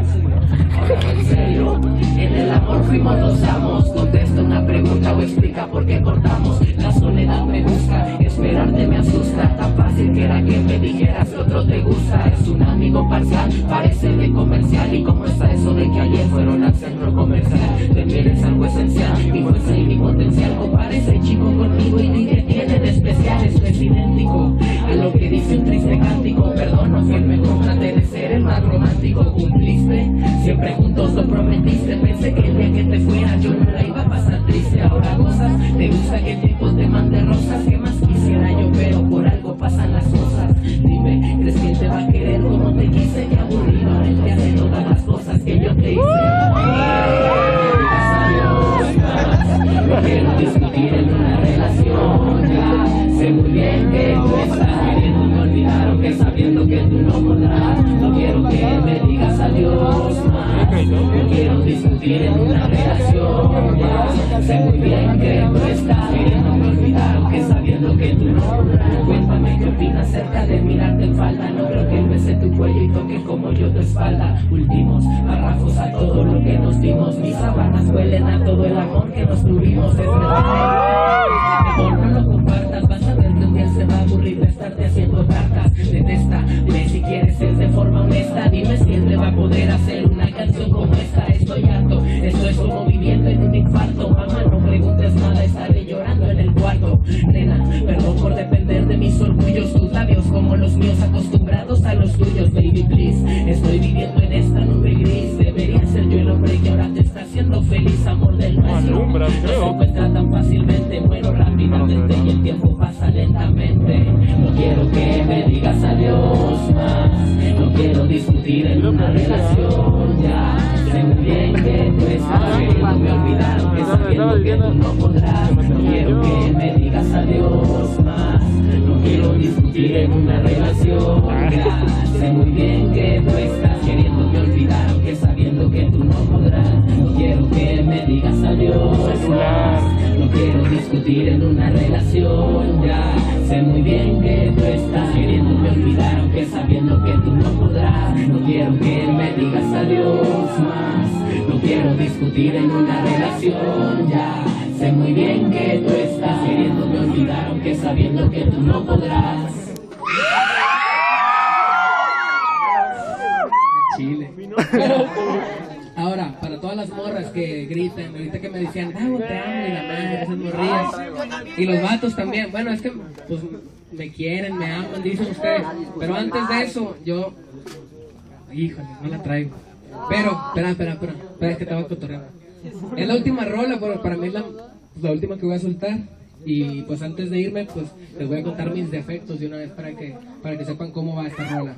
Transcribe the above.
¿En serio? En el amor fuimos los amos. Contesta una pregunta o explica por qué cortamos. La soledad me gusta, esperarte me asusta. Tan fácil que era que me dijeras que otro te gusta. Es un amigo parcial, parece de comercial. Y cómo está eso de que ayer fueron al centro comercial De mí algo esencial, mi fuerza y mi potencial. Compara ese chico conmigo y di que tiene de especial Es idéntico a lo que dicen triste lo prometiste. Pensé que el día que te fueras yo no la iba a pasar triste. Ahora gozas, te gusta que te quiero discutir en una relación Sé muy bien que tú estás queriendo olvidar Aunque sabiendo que tú no Cuéntame qué opinas acerca de mirarte en falda. No creo que bese tu cuello y toque como yo tu espalda. Últimos párrafos a todo lo que nos dimos. Mis sábanas huelen a todo el amor que nos tuvimos. Es míos, acostumbrados a los tuyos, baby, please. Estoy viviendo en esta nube gris. Debería ser yo el hombre que ahora te está haciendo feliz, amor del nuestro. No se encuentra tan fácilmente, muero rápidamente y el tiempo pasa lentamente. No quiero que me digas adiós más, no quiero discutir en una relación ya. Sé muy bien que tú estás queriéndome olvidar, aunque sabiendo que tú no podrás. No quiero que me digas adiós más, quiero discutir en una relación ya. Sé muy bien que tú estás queriéndome olvidar, aunque sabiendo que tú no podrás. No quiero que me digas adiós no quiero discutir en una relación ya. Sé muy bien que tú estás queriéndome olvidar, aunque sabiendo que tú no podrás. No quiero que me digas adiós más, no quiero discutir en una relación ya. Sé muy bien que tú estás aunque sabiendo que tú no podrás. Chile. Ahora, para todas las morras que gritan, ahorita que me decían, ah, te amo y la madre, esas morrillas. Y los vatos también. Bueno, es que pues me quieren, me aman, dicen ustedes. Pero antes de eso, yo. Híjole, no la traigo. Pero, espera, espera, espera. Espera, es que te voy a cotorrear. Es la última rola, pero para mí es la última que voy a soltar. Y pues antes de irme, pues les voy a contar mis defectos de una vez para que, para que sepan cómo va esta rola.